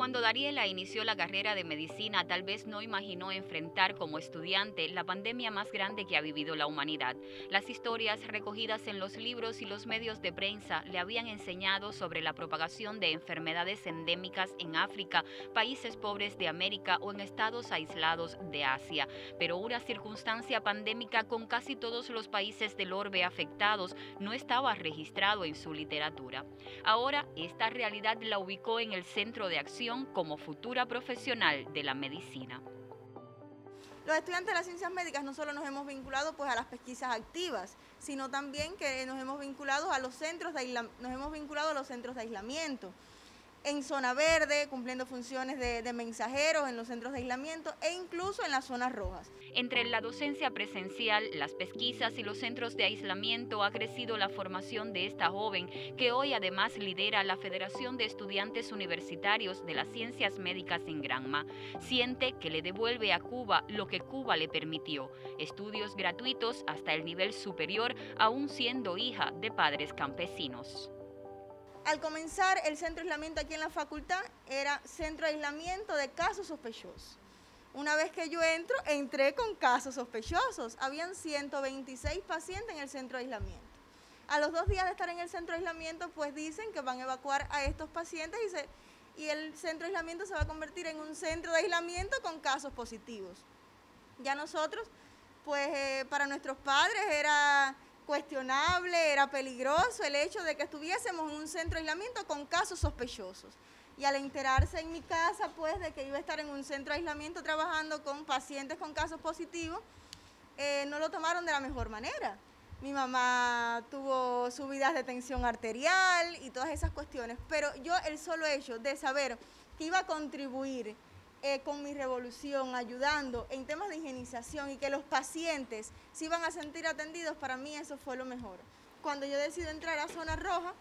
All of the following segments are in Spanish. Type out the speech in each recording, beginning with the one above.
cuando Dariela inició la carrera de medicina, tal vez no imaginó enfrentar como estudiante la pandemia más grande que ha vivido la humanidad. Las historias recogidas en los libros y los medios de prensa le habían enseñado sobre la propagación de enfermedades endémicas en África, países pobres de América o en estados aislados de Asia. Pero una circunstancia pandémica con casi todos los países del orbe afectados no estaba registrado en su literatura. Ahora, esta realidad la ubicó en el centro de acción como futura profesional de la medicina. Los estudiantes de las ciencias médicas no solo nos hemos vinculado pues a las pesquisas activas, sino también que nos hemos vinculado a los centros de nos hemos vinculado a los centros de aislamiento en zona verde, cumpliendo funciones de, mensajeros en los centros de aislamiento e incluso en las zonas rojas. Entre la docencia presencial, las pesquisas y los centros de aislamiento ha crecido la formación de esta joven que hoy además lidera la Federación de Estudiantes Universitarios de las Ciencias Médicas en Granma. Siente que le devuelve a Cuba lo que Cuba le permitió, estudios gratuitos hasta el nivel superior, aún siendo hija de padres campesinos. Al comenzar el centro de aislamiento aquí en la facultad era centro de aislamiento de casos sospechosos. Una vez que yo entro, entré con casos sospechosos. Habían 126 pacientes en el centro de aislamiento. A los dos días de estar en el centro de aislamiento, pues dicen que van a evacuar a estos pacientes y, y el centro de aislamiento se va a convertir en un centro de aislamiento con casos positivos. Ya nosotros, pues eh, para nuestros padres era cuestionable, era peligroso el hecho de que estuviésemos en un centro de aislamiento con casos sospechosos. Y al enterarse en mi casa, pues, de que iba a estar en un centro de aislamiento trabajando con pacientes con casos positivos, eh, no lo tomaron de la mejor manera. Mi mamá tuvo subidas de tensión arterial y todas esas cuestiones, pero yo el solo hecho de saber que iba a contribuir eh, con mi revolución, ayudando en temas de higienización y que los pacientes se iban a sentir atendidos, para mí eso fue lo mejor. Cuando yo decido entrar a zona roja,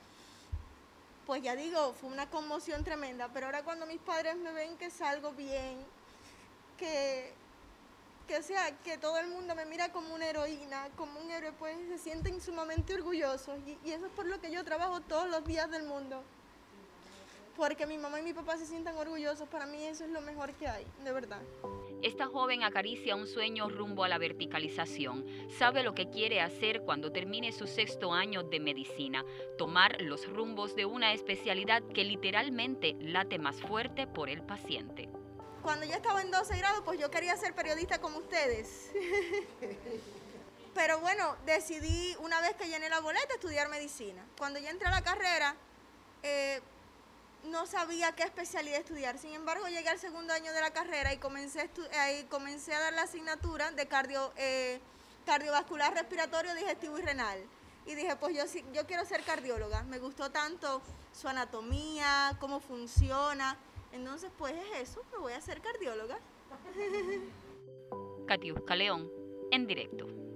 pues ya digo, fue una conmoción tremenda, pero ahora cuando mis padres me ven que salgo bien, que, que, sea, que todo el mundo me mira como una heroína, como un héroe, pues se sienten sumamente orgullosos y, y eso es por lo que yo trabajo todos los días del mundo porque mi mamá y mi papá se sientan orgullosos, para mí eso es lo mejor que hay, de verdad. Esta joven acaricia un sueño rumbo a la verticalización. Sabe lo que quiere hacer cuando termine su sexto año de medicina, tomar los rumbos de una especialidad que literalmente late más fuerte por el paciente. Cuando yo estaba en 12 grados, pues yo quería ser periodista como ustedes. Pero bueno, decidí una vez que llené la boleta estudiar medicina. Cuando ya entré a la carrera, eh, no sabía qué especialidad estudiar. Sin embargo, llegué al segundo año de la carrera y comencé a, a dar la asignatura de eh, cardiovascular, respiratorio, digestivo y renal. Y dije, pues yo, yo quiero ser cardióloga. Me gustó tanto su anatomía, cómo funciona. Entonces, pues es eso, me voy a ser cardióloga. Katiuska León, en directo.